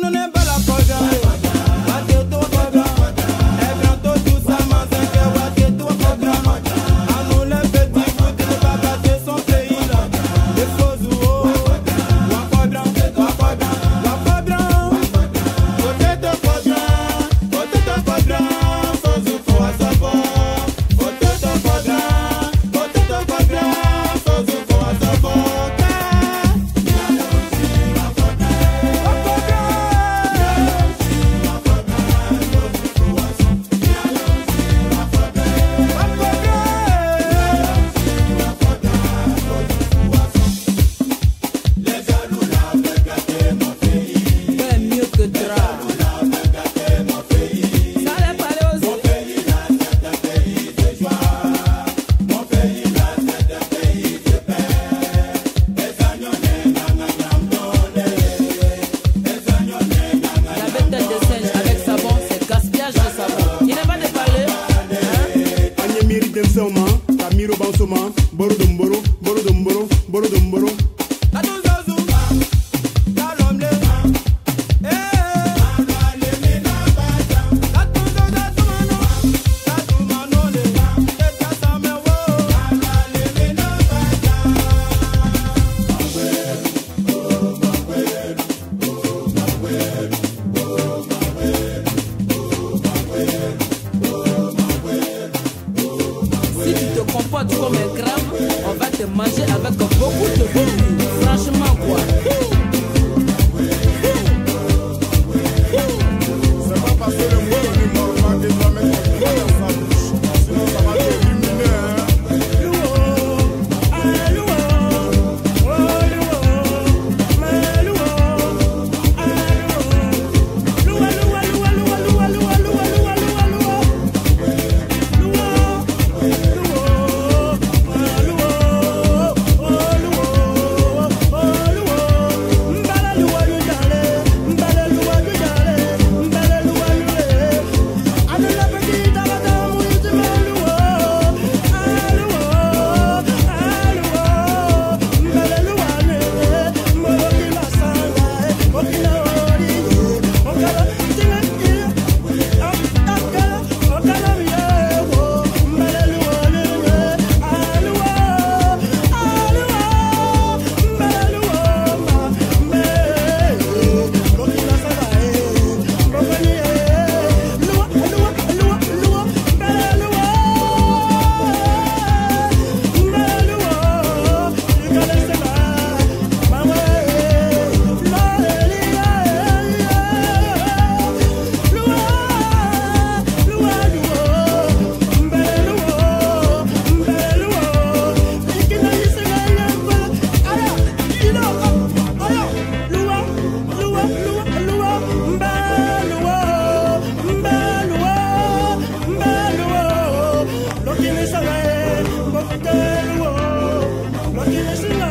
down on that. Soma kamiro ban soma boro domboro boro domboro boro. domboro comportes comme un crabe, on va te manger avec beaucoup de boue. Franchement, quoi. no tienes saber, porque no, no tienes